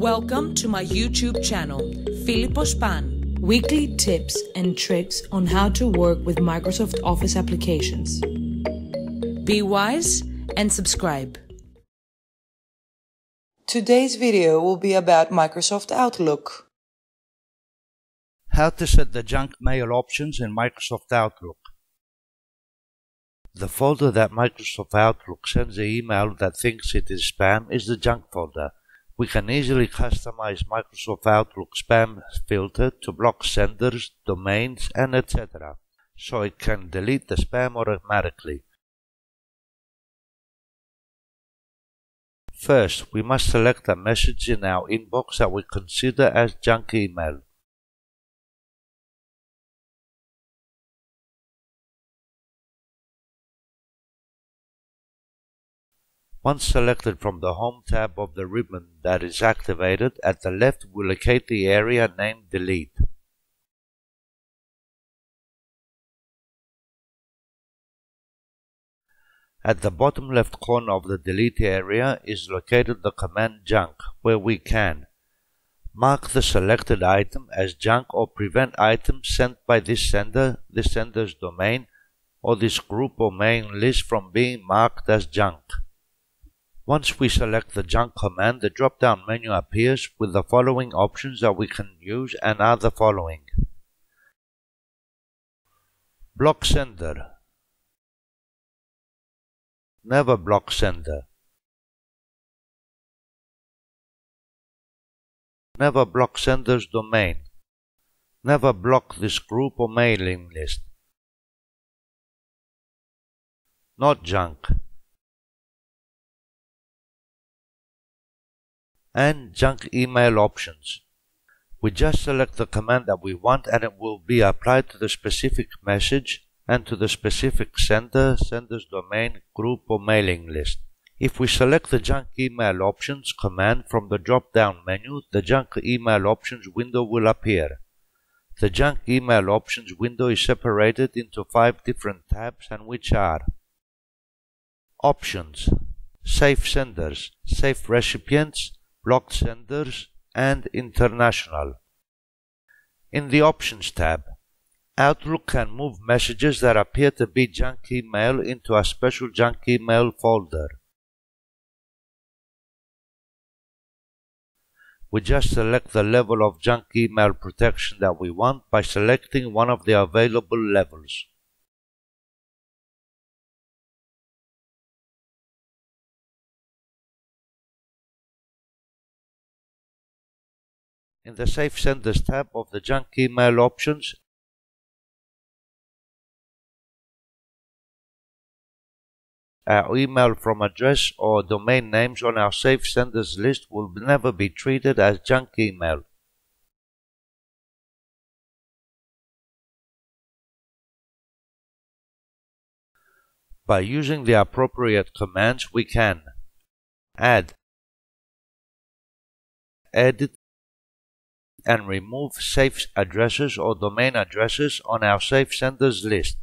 Welcome to my YouTube channel, Philippos Pan. Weekly tips and tricks on how to work with Microsoft Office applications. Be wise and subscribe. Today's video will be about Microsoft Outlook. How to set the junk mail options in Microsoft Outlook. The folder that Microsoft Outlook sends the email that thinks it is spam is the junk folder. We can easily customize Microsoft Outlook spam filter to block senders, domains, and etc. so it can delete the spam automatically. First, we must select a message in our inbox that we consider as junk email. Once selected from the Home tab of the ribbon that is activated, at the left we locate the area named Delete. At the bottom left corner of the Delete area is located the command Junk, where we can mark the selected item as junk or prevent items sent by this sender, this sender's domain, or this group or mailing list from being marked as junk. Once we select the junk command, the drop-down menu appears with the following options that we can use and are the following. Block sender. Never block sender. Never block sender's domain. Never block this group or mailing list. Not junk. And junk email options. We just select the command that we want and it will be applied to the specific message and to the specific sender, sender's domain, group or mailing list. If we select the junk email options command from the drop-down menu, the junk email options window will appear. The junk email options window is separated into five different tabs and which are Options, Safe Senders, Safe Recipients, blocked senders, and international. In the Options tab, Outlook can move messages that appear to be junk email into a special junk email folder. We just select the level of junk email protection that we want by selecting one of the available levels. In the Safe Senders tab of the Junk Email options, our email from address or domain names on our Safe Senders list will never be treated as junk email. By using the appropriate commands, we can add, edit, and remove safe addresses or domain addresses on our safe senders list.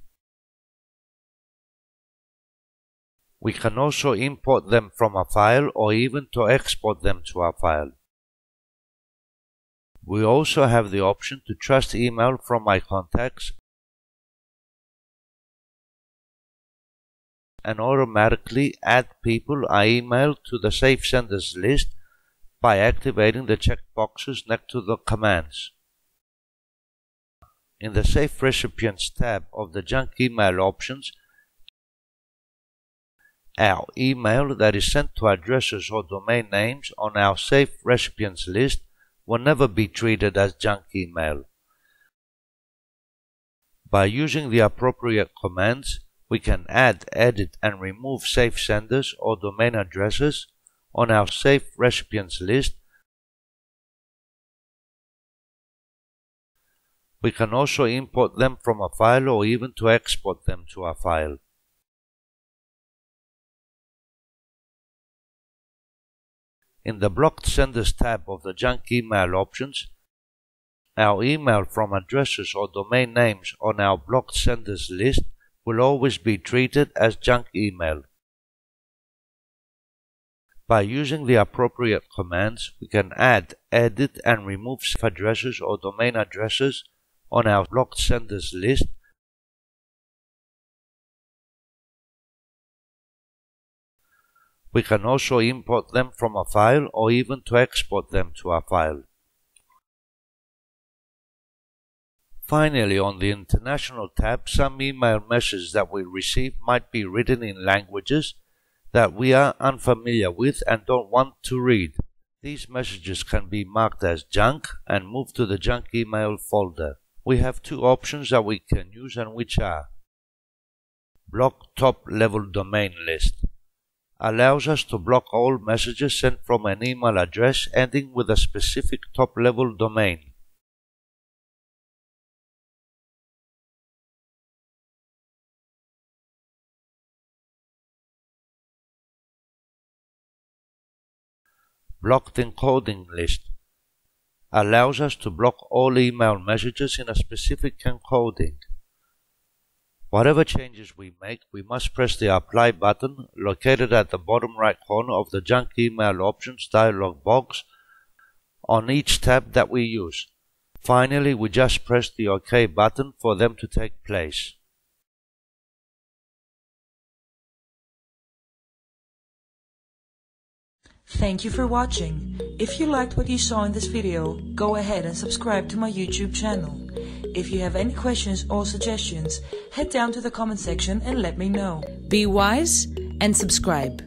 We can also import them from a file or even to export them to a file. We also have the option to trust email from my contacts and automatically add people I email to the safe senders list by activating the checkboxes next to the commands. In the Safe Recipients tab of the Junk Email options, our email that is sent to addresses or domain names on our Safe Recipients list will never be treated as junk email. By using the appropriate commands, we can add, edit, and remove safe senders or domain addresses on our safe recipients list. We can also import them from a file or even to export them to a file. In the Blocked Senders tab of the Junk Email options, our email from addresses or domain names on our blocked senders list will always be treated as junk email. By using the appropriate commands, we can add, edit, and remove addresses or domain addresses on our blocked senders list We can also import them from a file or even to export them to a file. Finally, on the International tab, some email messages that we receive might be written in languages that we are unfamiliar with and don't want to read. These messages can be marked as junk and moved to the junk email folder. We have two options that we can use and which are Block top level domain list allows us to block all messages sent from an email address ending with a specific top level domain. Blocked encoding list allows us to block all email messages in a specific encoding. Whatever changes we make, we must press the Apply button located at the bottom right corner of the Junk Email Options dialog box on each tab that we use. Finally, we just press the OK button for them to take place. Thank you for watching. If you liked what you saw in this video, go ahead and subscribe to my YouTube channel. If you have any questions or suggestions, head down to the comment section and let me know. Be wise and subscribe.